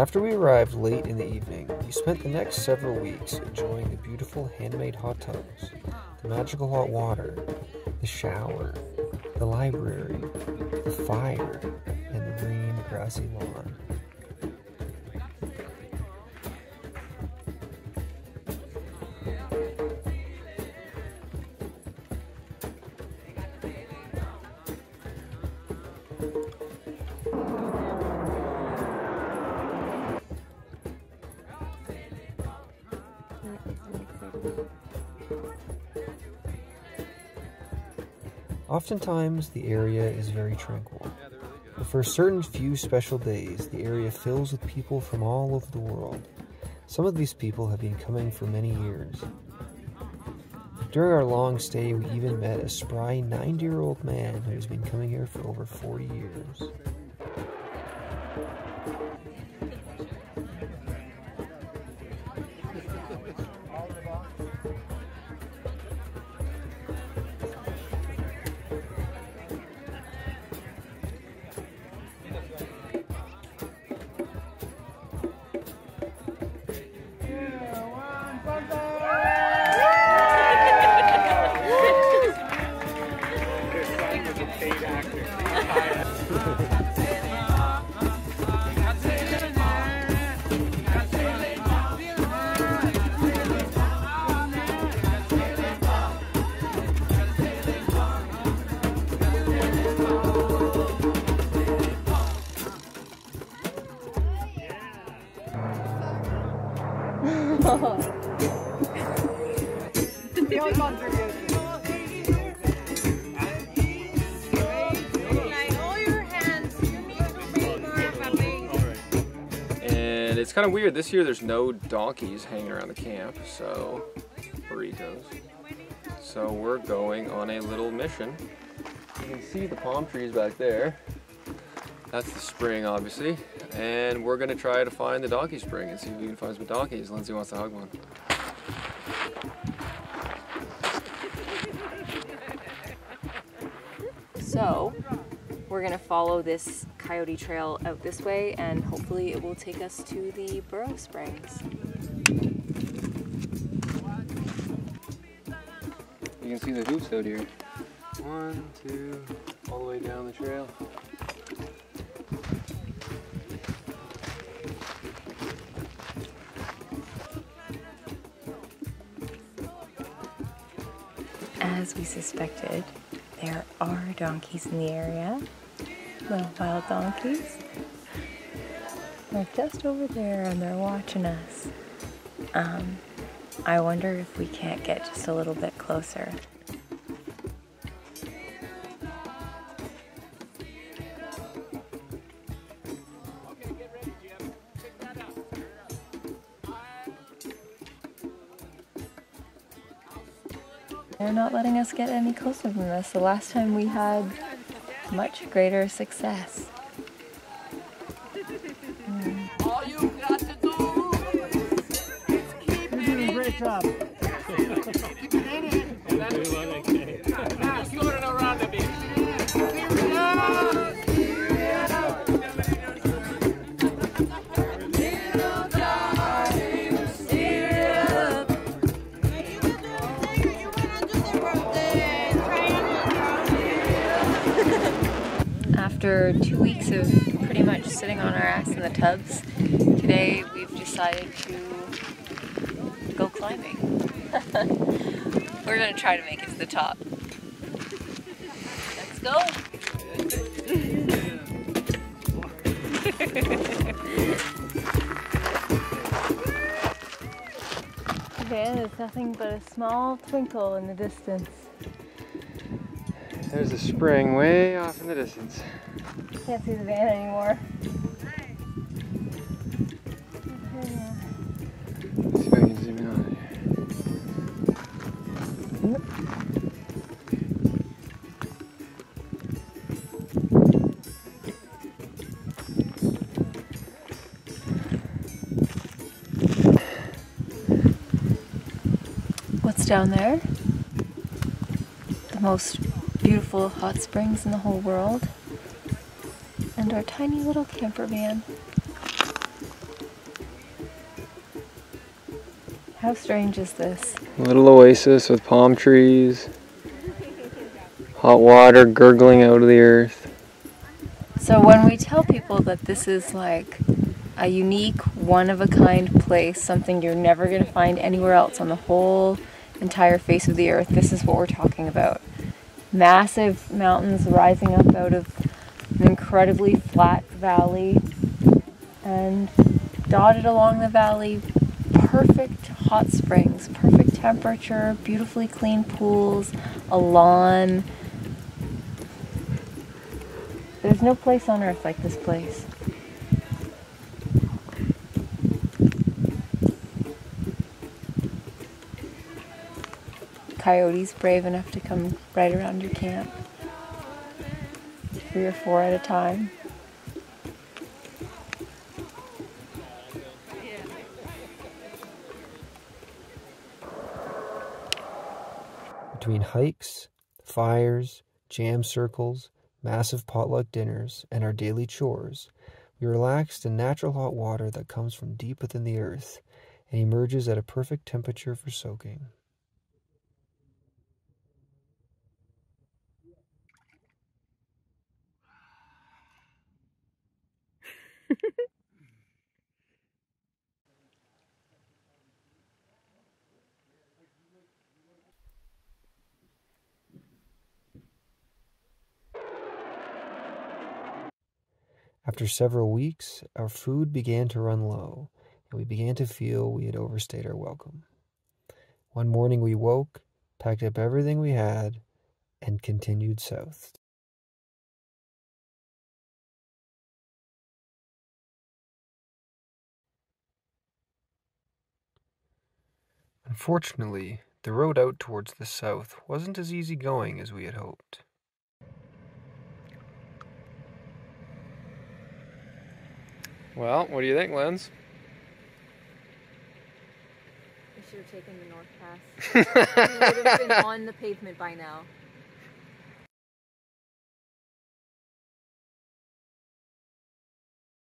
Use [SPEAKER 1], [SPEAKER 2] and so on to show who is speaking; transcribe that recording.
[SPEAKER 1] After we arrived late in the evening, we spent the next several weeks enjoying the beautiful handmade hot tubs, the magical hot water, the shower, the library, the fire, and the green grassy lawn. Oftentimes, the area is very tranquil. But for certain few special days, the area fills with people from all over the world. Some of these people have been coming for many years. During our long stay, we even met a spry 90 year old man who has been coming here for over 40 years.
[SPEAKER 2] And it's kind of weird. This year there's no donkeys hanging around the camp, so burritos. So we're going on a little mission. You can see the palm trees back there. That's the spring, obviously. And we're gonna try to find the donkey spring and see if we can find some donkeys. Lindsay wants to hug one.
[SPEAKER 3] So, we're gonna follow this coyote trail out this way and hopefully it will take us to the Burro Springs.
[SPEAKER 2] You can see the hoops out here. One, two, all the way down the trail.
[SPEAKER 3] As we suspected, there are donkeys in the area, little wild donkeys. They're just over there and they're watching us. Um, I wonder if we can't get just a little bit closer. They're not letting us get any closer than this. The last time we had much greater success.
[SPEAKER 4] All you got to do
[SPEAKER 5] You're doing a great job.
[SPEAKER 3] After two weeks of pretty much sitting on our ass in the tubs, today we've decided to go climbing. We're gonna try to make it to the top. Let's go! Van is nothing but a small twinkle in the distance.
[SPEAKER 2] There's a spring way off in the distance.
[SPEAKER 3] Can't see the van anymore.
[SPEAKER 2] Let's see if I can zoom in on it.
[SPEAKER 3] What's down there? The most beautiful hot springs in the whole world. And our tiny little camper van. How strange is this?
[SPEAKER 2] A little oasis with palm trees, hot water gurgling out of the earth.
[SPEAKER 3] So when we tell people that this is like a unique, one-of-a-kind place, something you're never going to find anywhere else on the whole entire face of the earth, this is what we're talking about. Massive mountains rising up out of an incredibly flat valley and dotted along the valley perfect hot springs, perfect temperature, beautifully clean pools, a lawn. There's no place on earth like this place. Coyotes brave enough to come right around your camp. Three or four at a time.
[SPEAKER 1] Between hikes, fires, jam circles, massive potluck dinners, and our daily chores, we relaxed in natural hot water that comes from deep within the earth and emerges at a perfect temperature for soaking. After several weeks, our food began to run low, and we began to feel we had overstayed our welcome. One morning we woke, packed up everything we had, and continued south. Unfortunately, the road out towards the south wasn't as easy going as we had hoped.
[SPEAKER 2] Well, what do you think, Lens?
[SPEAKER 3] We should have taken the north pass. we would have been on the pavement by now.